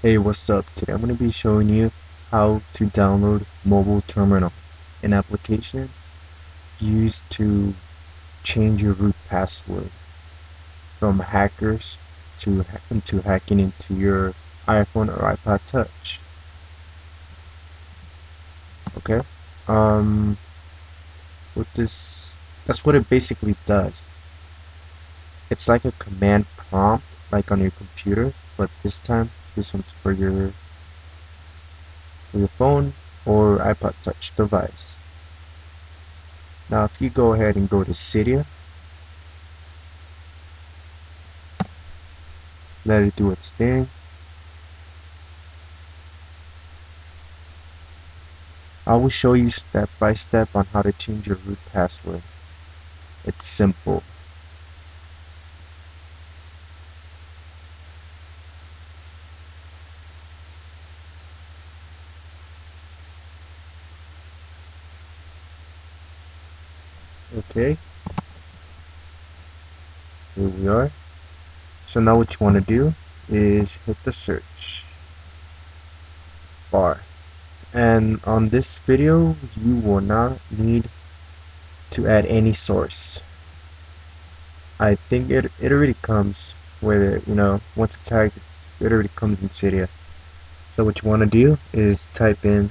Hey what's up? Today I'm going to be showing you how to download mobile terminal an application used to change your root password from hackers to into hacking into your iPhone or iPod touch. Okay um with this that's what it basically does. It's like a command prompt like on your computer but this time this one's for your for your phone or iPod touch device. Now if you go ahead and go to Cydia let it do its thing. I will show you step by step on how to change your root password. It's simple okay. Here we are. So now what you want to do is hit the search bar. And on this video you will not need to add any source. I think it it already comes with it, you know once it's tagged it already comes in Cydia. So what you want to do is type in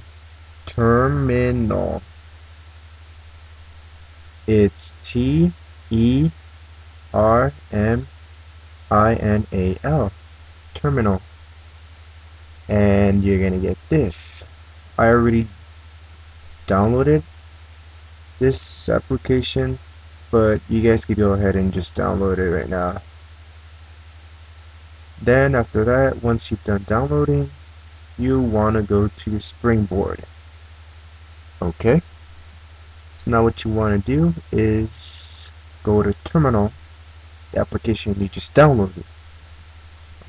terminal it's T E R M I N A L terminal. And you're gonna get this. I already downloaded this application but you guys can go ahead and just download it right now. Then after that once you've done downloading you want to go to springboard. Okay now what you want to do is go to terminal. The application you just downloaded.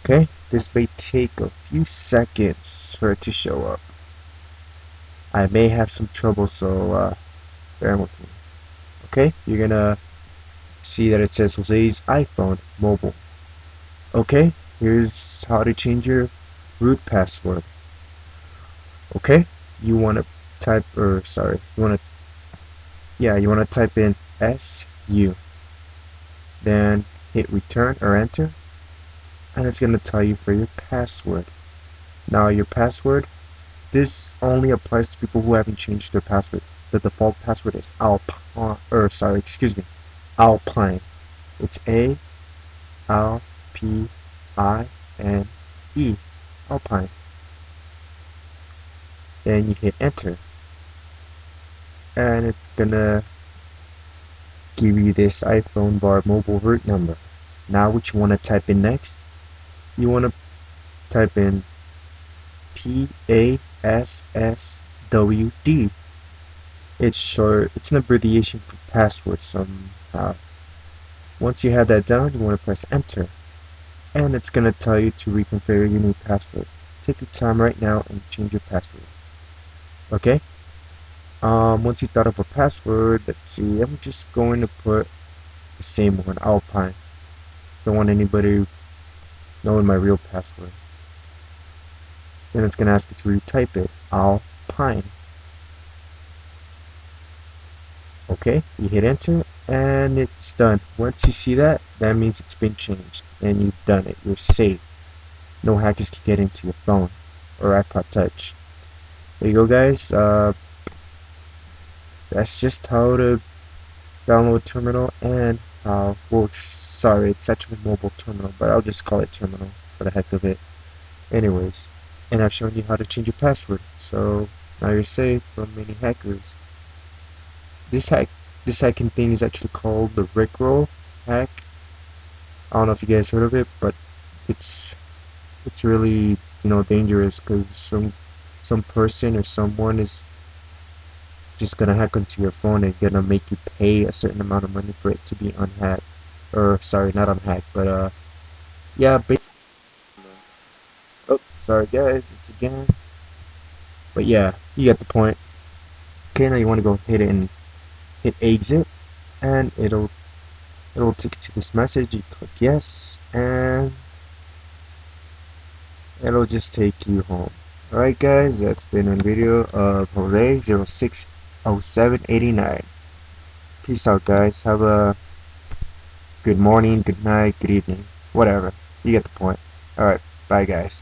Okay? This may take a few seconds for it to show up. I may have some trouble so uh, bear with me. Okay? You're gonna see that it says Jose's iPhone mobile. Okay? Here's how to change your root password. Okay? You want to type or sorry you want to yeah you want to type in SU then hit return or enter and it's going to tell you for your password. Now your password this only applies to people who haven't changed their password. The default password is Alpine or sorry excuse me Alpine. It's A L P I N E Alpine. Then you hit enter and it's gonna give you this iPhone bar mobile root number. Now what you want to type in next? You want to type in P A S S W D. It's short it's an abbreviation for password somehow. Once you have that down you want to press enter. And it's going to tell you to reconfigure your new password. Take your time right now and change your password. Okay um, once you thought of a password, let's see, I'm just going to put the same one, Alpine. Don't want anybody knowing my real password. Then it's going to ask you to retype it, Alpine. Okay, you hit enter, and it's done. Once you see that, that means it's been changed, and you've done it. You're safe. No hackers can get into your phone or iPod Touch. There you go, guys. Uh, that's just how to download terminal and how well sorry it's actually mobile terminal but I'll just call it terminal for the heck of it. Anyways and I've shown you how to change your password so now you're safe from many hackers. This hack this hacking thing is actually called the Rickroll hack. I don't know if you guys heard of it but it's it's really you know dangerous because some some person or someone is just gonna hack onto your phone and gonna make you pay a certain amount of money for it to be unhacked. Or sorry not unhacked but uh yeah But oh sorry guys it's again. But yeah you get the point. Okay now you want to go hit it and hit exit and it'll it'll take you to this message you click yes and it'll just take you home. Alright guys that's been a video of Jose06 0789. Peace out, guys. Have a good morning, good night, good evening, whatever. You get the point. Alright, bye, guys.